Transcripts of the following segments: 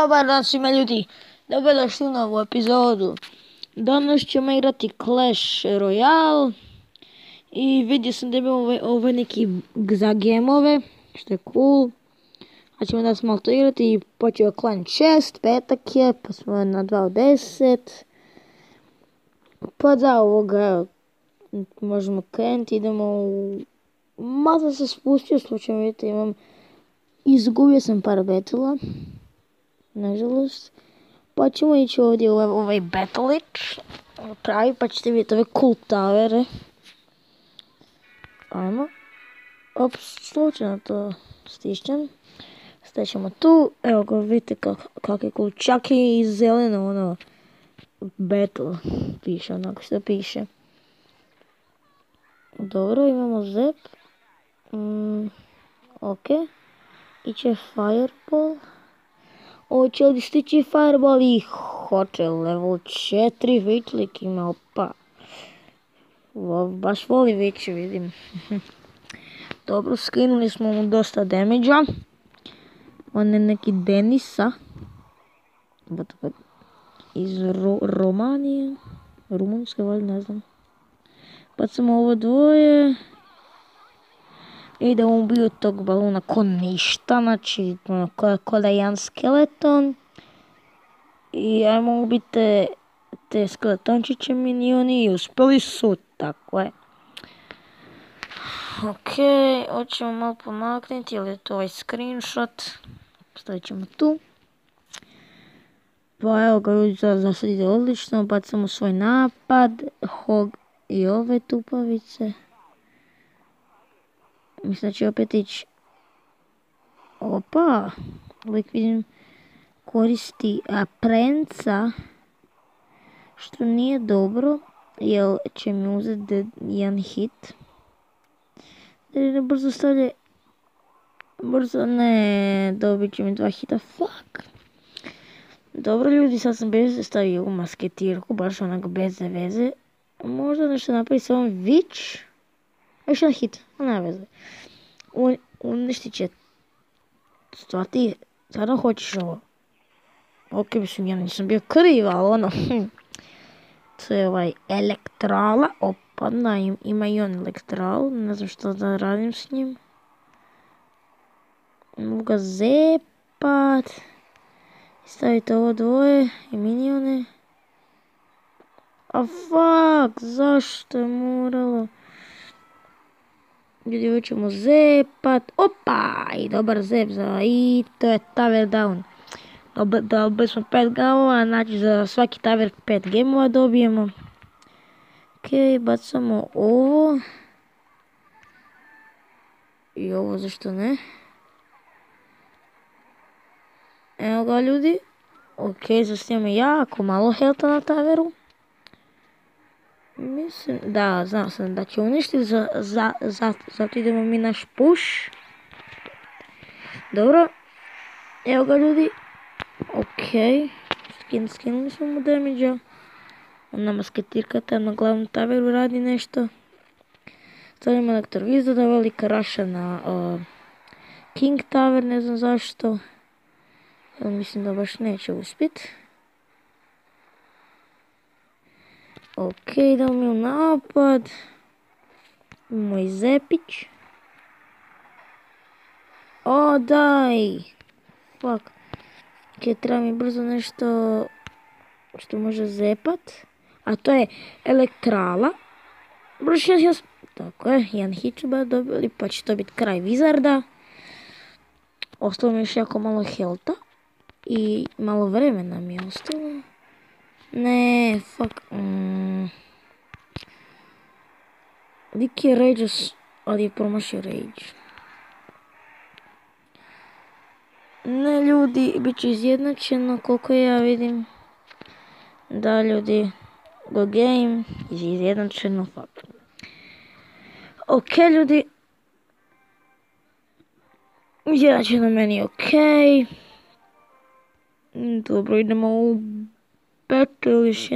dobar dan svima ljudi, dobrodošli u novu epizodu. Danas ćemo igrati Clash Royale i vidio sam da imamo ove, ove neki za gemove, što je cool. A ćemo da malo to igrati i počeo klan 6, petak je, pa smo na 2 od 10. Pa da, ovoga, možemo krenuti, idemo u... Malo se spustio, slučajno vidite, imam... Izgubio sam par betula nažalost. Pa ćemo ići ovdje u ovaj, battle-ić, pravi, pa ćete vidjeti ove cool tavere. Ajmo. Op, slučajno to stišćem. Stećemo tu, evo ga vidite kak, je cool, čak i zeleno ono, battle piše, onako što piše. Dobro, imamo zep. Mm, ok. Iće fireball. Hoće li stići fireball i hoće level 4 vičlik ima opa. Baš voli vići vidim. Dobro, skinuli smo mu dosta damage-a. On je neki Denisa. Iz Ro Romanije. Rumunjske, valjda, ne znam. Pa samo ovo dvoje. I da ubiju tog baluna ko ništa, znači ono, ko, ko da je jedan skeleton. I ajmo ubiti te, te skeletončiće minioni i uspjeli su, tako je. Ok, hoćemo malo pomaknuti, ili je to ovaj screenshot. Stavit ćemo tu. Pa evo ga ljudi za sad ide odlično, bacamo svoj napad, hog i ove tupavice. Mislim da će opet ići... Opa! Uvijek vidim koristi prenca. Što nije dobro. Jer će mi uzeti jedan hit. Jer ne brzo stavlja... Brzo ne... Dobit će mi dva hita. Fuck! Dobro ljudi, sad sam bez stavio u masketirku. Baš onako bez veze. Možda nešto napravi sa ovom Witch. Još jedan hit, nema veze. Un, uništit će. Stvar ti, stvarno hoćeš ovo? Ok, mislim, ja nisam bio kriv, ali ono... to je ovaj elektrala. Opa, da, ima i on elektral. Ne znam što da radim s njim. Mogu ga zepat. Stavite ovo dvoje i minione. A fuck, zašto je moralo? Ljudi, ćemo zepat. Opa! I dobar zep za... I to je tower down. Dobili smo 5 gamova, znači za svaki tower 5 gemova dobijemo. Ok, bacamo ovo. I ovo zašto ne? Evo ga ljudi. Ok, zasnijemo jako malo helta na taveru. Mislim, da, znao sam da će uništiti, za, za, zato idemo mi naš push. Dobro. Evo ga ljudi. Ok. Skin, skinuli smo mu damage-a. Ona masketirka tam na glavnom taveru radi nešto. Stavljamo elektrovizor da velika raša na King Tower, ne znam zašto. mislim da baš neće uspjeti. Ok, idemo mi u napad. Moj zepić. O, daj. Fuck. Ok, treba mi brzo nešto što može zepat. A to je elektrala. Brzo ja Tako je, jedan hit ću dobili, pa će to biti kraj Vizarda. Ostalo mi još jako malo helta. I malo vremena mi je ostalo. Ne, fuck. Mm. Lik je Rage, ali je promašio Rage. Ne ljudi, bit će izjednačeno koliko ja vidim. Da ljudi, go game, izjednačeno, fuck. Ok ljudi. Izjednačeno meni ok. Dobro, idemo u Battle još.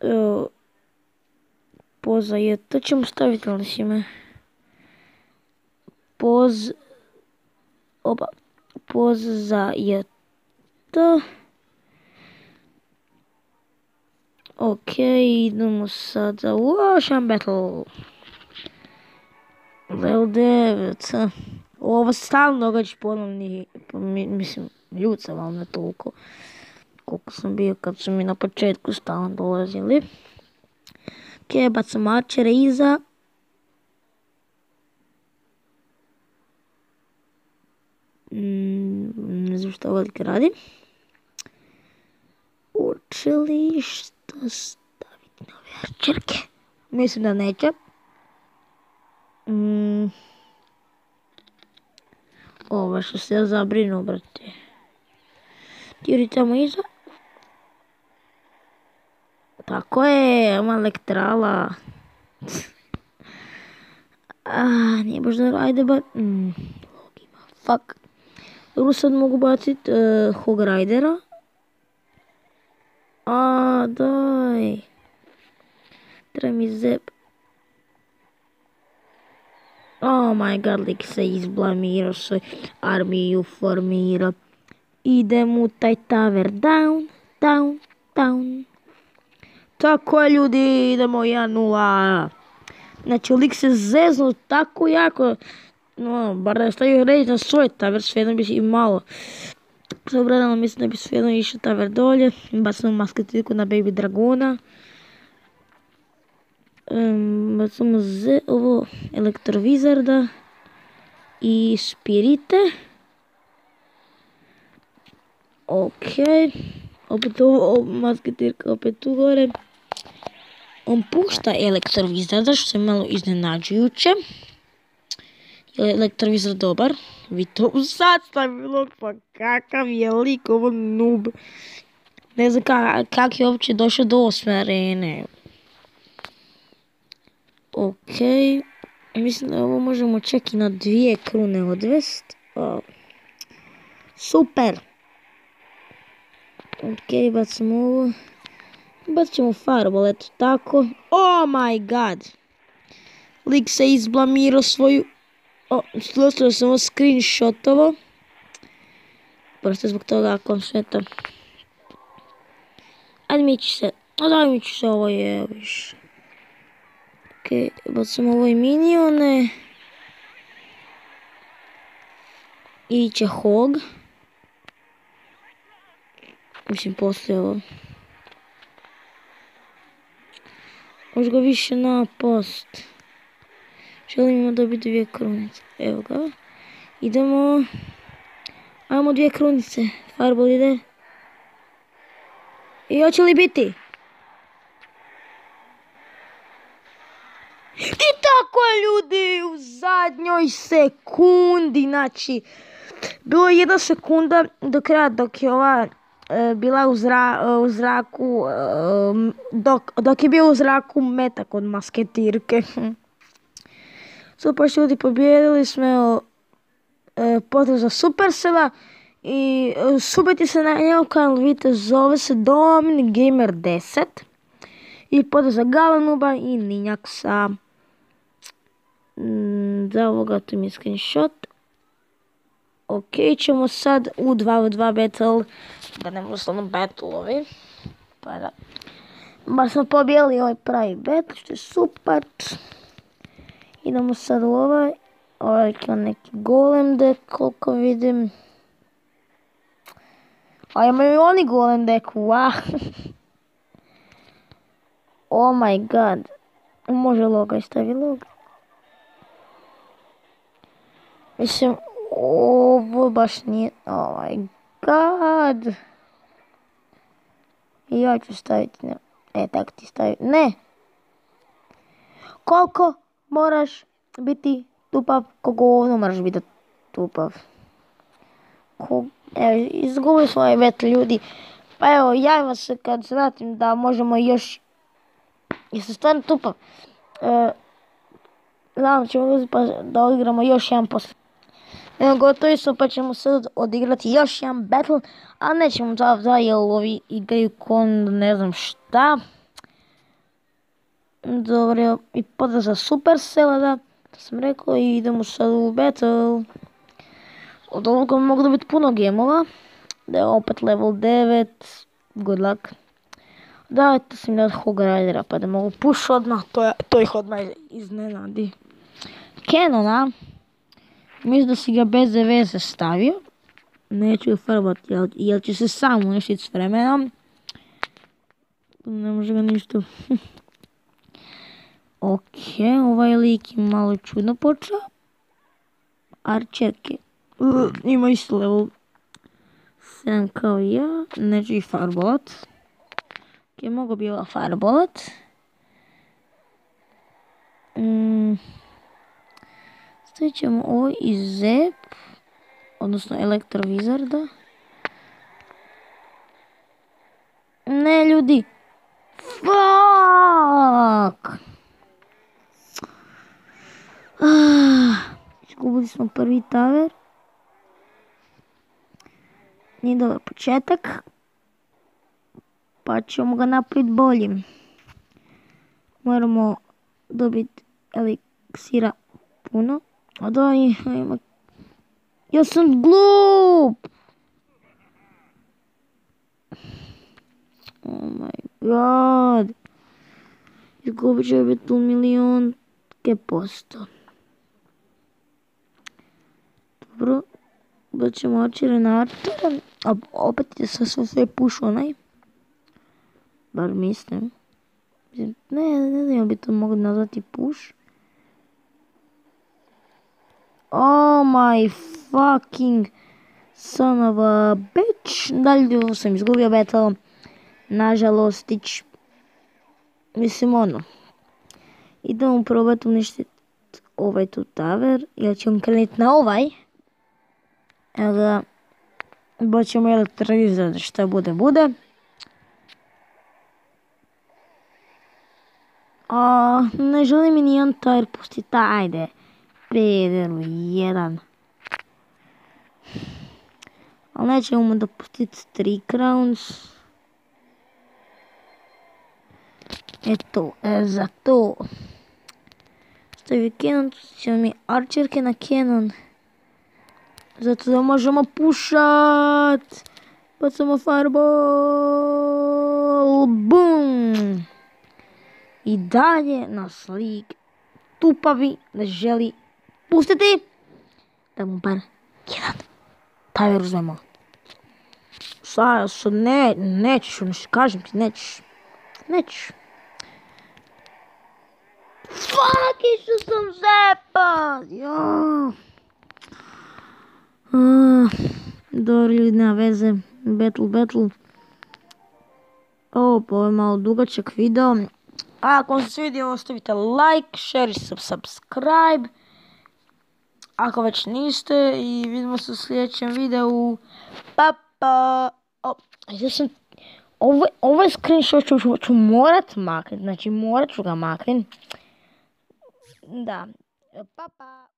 Evo, poza je, to ćemo staviti ali si. Poz, opa, Poz za JT. Ok, idemo sada u Ocean Battle. Level 9. Ovo stalno događa ponovni, mislim, ljud sam, ali ne toliko koliko sam bio kad su mi na početku stalno dolazili. Ok, bacam arčere iza. Mm, ne znam što velike radi. Što staviti na ove arčerke? Mislim da neće. Mm. Ovo što se ja zabrinu, brate. Iza. Tako je, ima elektrala. A, nije baš dobro, ajde ba... Mm, fuck. Dobro sad mogu bacit uh, Hog Ridera. A, daj. Treba mi zep. Oh my god, lik se izblamirao, svoj armiju formira. Idem u taj tower, down, down, down. Tako je ljudi, idemo 1-0. Znači, lik se zeznuo tako jako, no, bar da stavio reći na svoj taver, svejedno bi i malo. Zabrano mislim da bi svejedno išao taver dolje. Bacimo masketirku na Baby Dragona. Bacimo ovo elektrovizarda i spirite. Ok, opet ovo masketirka opet tu gore. On pušta elektrovizor, što je malo iznenađujuće. Je elektrovizor dobar? Vi to u sastavu pa kakav je lik, ovo noob. Ne znam kak, je uopće došao do osme arene. Ok, mislim da ovo možemo čak i na dvije krune odvest. super! Ok, bacimo ovo. Bacit ćemo fireball, eto tako. Oh my god! Lik se izblamirao svoju... O, slušao sam ovo screenshotovo. Prosto zbog toga ako vam smeta. Ajde mi se... Ajde mi se ovo je više. Ok, bacimo ovo i minione. Iće hog. Mislim, poslije ovo. Može ga više napast. Želimo dobiti dvije krunice. Evo ga. Idemo. Ajmo dvije krunice. Fireball ide. I hoće li biti? I tako je ljudi u zadnjoj sekundi. Znači, bilo je jedna sekunda do kraja dok je ova bila u, e, zraku, e, dok, je bio u zraku metak od masketirke. Super ljudi, pobjedili smo potez za Supercella i subiti se na njegov kanal, vidite, zove se Domin Gamer 10 i potez za Galanuba i Ninjaksa. Mm, za ovoga tu mi je screenshot. Ok, ćemo sad u 2 u 2 battle, da ne uslovno battleovi. Pa da. Bar smo pobijeli ovaj pravi battle, što je super. Idemo sad u ovaj. Ovaj je neki golem deck, koliko vidim. A imaju oni golem deck, wow. oh my god. Može loga, stavi loga. Mislim, ovo baš nije... Oh my god. Ja ću staviti... Ne. E, tako ti staviti. Ne. Koliko moraš biti tupav? Koliko ovdje moraš biti tupav? Evo, izgubili smo ovaj bet ljudi. Pa evo, javimo se kad se vratim da možemo još... Jeste stvarno tupav? E, Znam ćemo pa da odigramo još jedan posle. Evo gotovi su pa ćemo sad odigrati još jedan battle, a nećemo za dva jer ovi igraju kon ne znam šta. Dobro, i pozdrav za Supercella da, to sam rekao i idemo sad u battle. od ovoga mogu biti puno gemova. Da je opet level 9. Good luck. Dajte sam da Hog pa da mogu push odmah. To, to ih odmah iznenadi. Canona. Mislim da si ga bez veze stavio. Neću ga farbati jer, će se sam uništiti s vremenom. Ne može ga ništa. ok, ovaj lik je malo čudno počeo. Arčerke. ima isto level 7 kao ja. Neću ih farbolat. Ok, mogu bi ova farbolat. Mm. Stavit ćemo ovo iz ZEP, odnosno elektrovizarda. Ne ljudi, fuck! Ah, izgubili smo prvi taver. Nije dobar početak. Pa ćemo ga napraviti boljim. Moramo dobiti eliksira puno. A. Ja sam glup! Oh my god. Izgubit će biti tu milion ke posto. Dobro. Da ćemo na Artura. A opet je sve sve puš onaj. Bar mislim. Ne, ne znam bi to mogli nazvati puš. Oh my fucking son of a bitch. Dalje sam izgubio battle. Nažalost, ić... Mislim ono. Idemo probati uništiti ovaj tu taver. Ili ćemo krenuti na ovaj. Evo ga. Baćemo elektrizat šta bude bude. Ne želim mi nijedan tajer pustiti. Ajde pederu jedan. Ali nećemo dopustiti 3 crowns. Eto, e, za to. Stavi Canon, tu ćemo mi arčerke na Canon. Zato da možemo pušat. Bacamo fireball. Boom. I dalje na slik tupavi ne želi Пустете! Да му пара. Кидат. Тай ви е разема. Са, са, не, не, не ще кажем ти, не, че. Фак, ще съм зепа! Йо! Дори на везе. Бетл, бетл. О, по-малко дугачък видео. Ако се види, оставите лайк, шер и субскрайб. Ako već niste i vidimo se u sljedećem videu. Pa pa. Ovo, ovaj screenshot ću, ću, ću morat maknut, znači morat ću ga maknut. Da. Pa pa.